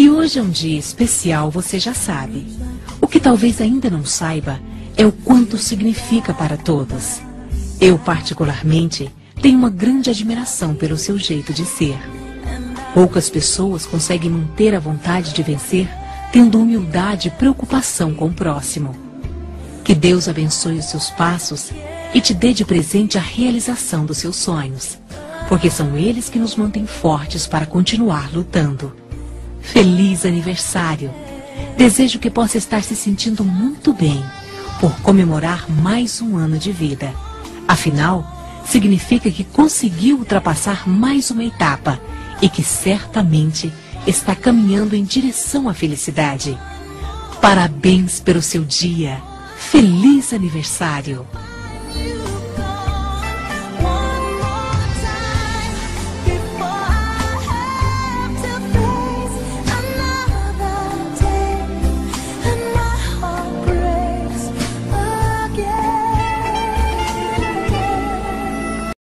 hoje é um dia especial, você já sabe. O que talvez ainda não saiba é o quanto significa para todos. Eu, particularmente, tenho uma grande admiração pelo seu jeito de ser. Poucas pessoas conseguem manter a vontade de vencer tendo humildade e preocupação com o próximo. Que Deus abençoe os seus passos e te dê de presente a realização dos seus sonhos, porque são eles que nos mantêm fortes para continuar lutando. Feliz aniversário! Desejo que possa estar se sentindo muito bem por comemorar mais um ano de vida. Afinal, significa que conseguiu ultrapassar mais uma etapa e que certamente está caminhando em direção à felicidade. Parabéns pelo seu dia! Feliz aniversário!